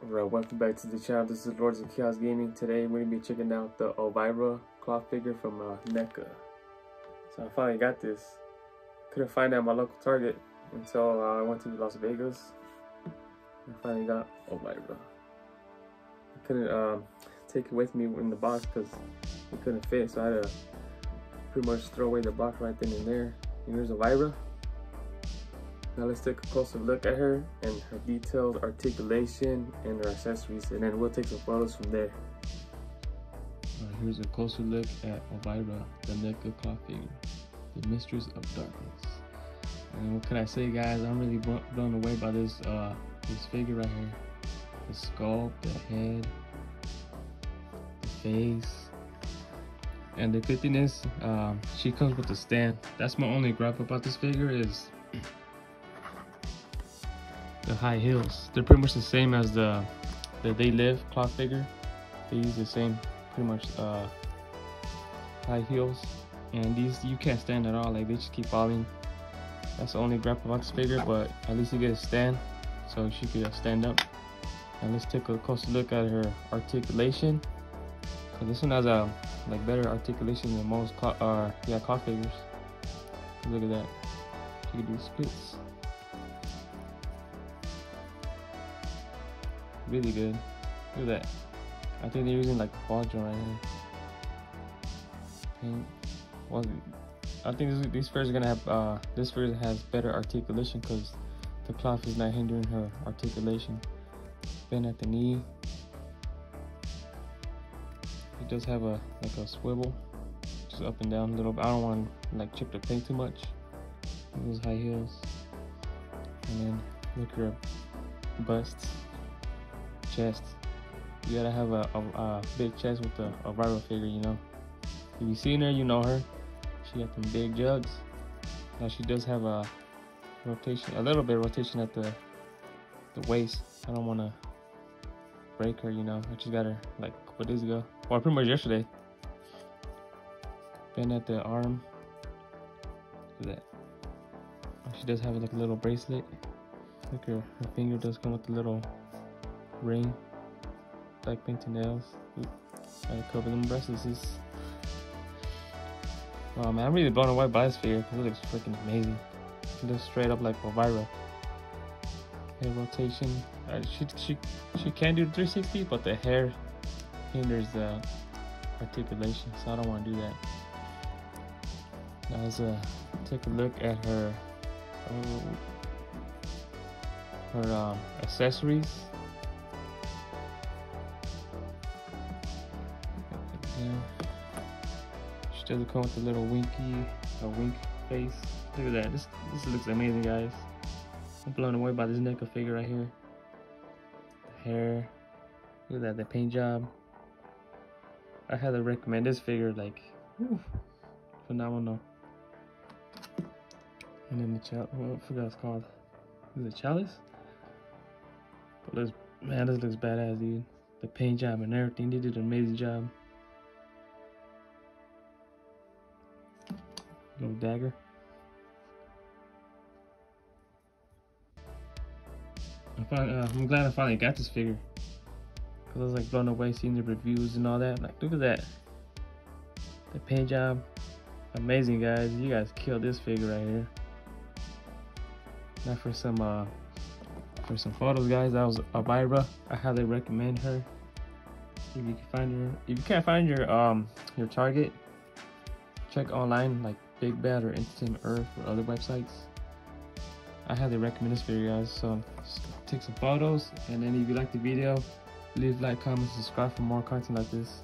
Alright, welcome back to the channel. This is Lords of Chaos Gaming. Today we're to be checking out the Elvira cloth figure from uh, NECA. So I finally got this. Couldn't find it at my local Target until uh, I went to Las Vegas. I finally got Elvira. I couldn't um, take it with me in the box because it couldn't fit, so I had to pretty much throw away the box right then and there. And here's Elvira. Now let's take a closer look at her and her detailed articulation and her accessories and then we'll take some photos from there. Here's a closer look at Elvira, the cloth figure, the Mistress of Darkness. And what can I say guys, I'm really blown away by this uh, this figure right here. The sculpt, the head, the face. And the good thing is, um, she comes with a stand. That's my only gripe about this figure is the high heels. They're pretty much the same as the the They Live cloth figure. They use the same pretty much uh, high heels. And these you can't stand at all, like they just keep falling. That's the only about this figure, but at least you get a stand so she could stand up. And let's take a closer look at her articulation. Cause this one has a like better articulation than most uh yeah cloth figures. Look at that. She can do splits. Really good. Look at that. I think they're using like quadro right here. Paint. Well, I think this, these furs are gonna have uh, this fur has better articulation because the cloth is not hindering her articulation. Bend at the knee. It does have a like a swivel, just up and down a little. Bit. I don't want to like chip the paint too much. Those high heels, and then look her busts chest. You gotta have a, a, a big chest with a, a Elvira figure, you know. If you seen her, you know her. She got some big jugs. Now she does have a rotation, a little bit of rotation at the the waist. I don't want to break her, you know. I just got her like a couple days ago, or pretty much yesterday. Bend at the arm. Look at that. She does have like a little bracelet. Look, her, her finger does come with a little ring, black painted nails. Gotta cover them bracelets. Wow, man, I'm really blown away by this figure it looks freaking amazing. It looks straight up like Elvira. Hair rotation. Uh, she she she can do 360, but the hair hinders the articulation, so I don't want to do that. Now let's uh, take a look at her uh, her um, accessories. She doesn't come with a little winky, a wink face. Look at that. This this looks amazing, guys. I'm blown away by this NECA figure right here. The hair. Look at that, the paint job. I highly recommend this figure, like, whew, phenomenal. And then the chalice, well, I forgot it's called. Is it chalice? But this, man, this looks badass, dude. The paint job and everything, they did an amazing job. Little dagger. I finally, uh, I'm glad I finally got this figure. Cause I was like blown away seeing the reviews and all that. Like, look at that. The paint job. Amazing, guys. You guys killed this figure right here. Now for some, uh, for some photos, guys. That was Elvira. I highly recommend her. If you can find her, if you can't find your um your Target, check online like Big Bad or Entertainment Earth or other websites. I highly recommend this video guys, so take some photos and then if you like the video, leave like, comment, subscribe for more content like this.